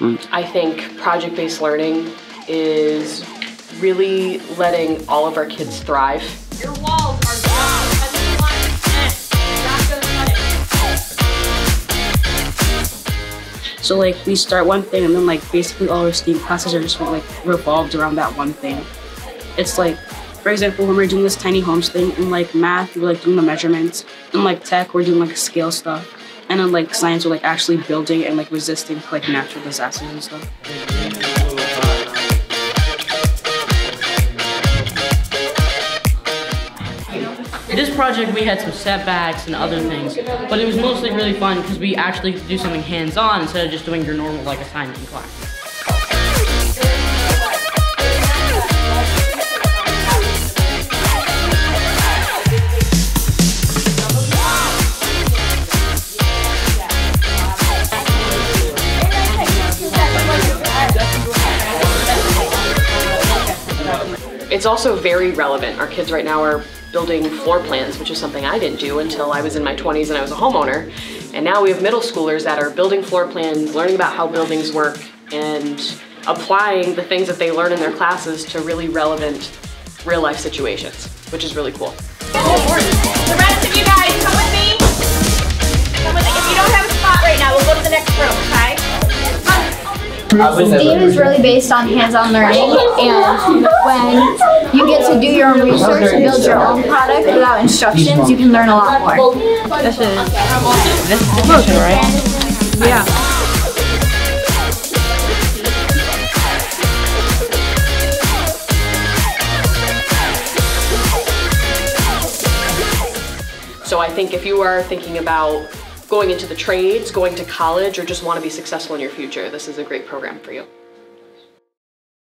I think project-based learning is really letting all of our kids thrive. Your walls are done. Pencil line X. Not gonna cut it. So like we start one thing and then like basically all our STEAM classes are just like revolved around that one thing. It's like, for example, when we're doing this tiny homes thing in like math, we're like doing the measurements. In like tech, we're doing like scale stuff. And in like science, we're like actually building and like resisting like natural disasters and stuff. This project we had some setbacks and other things, but it was mostly really fun because we actually could do something hands-on instead of just doing your normal like assignment in class. It's also very relevant. Our kids right now are building floor plans, which is something I didn't do until I was in my 20s and I was a homeowner. And now we have middle schoolers that are building floor plans, learning about how buildings work, and applying the things that they learn in their classes to really relevant real life situations, which is really cool. The rest of you guys, come with me. Come with me. If you don't have a spot right now, we'll go to the next room, okay? STEAM is really based on hands-on learning, and when you get to do your own research and build your own product without instructions, you can learn a lot more. This is this is the picture, right? Yeah. So I think if you are thinking about going into the trades, going to college, or just want to be successful in your future, this is a great program for you.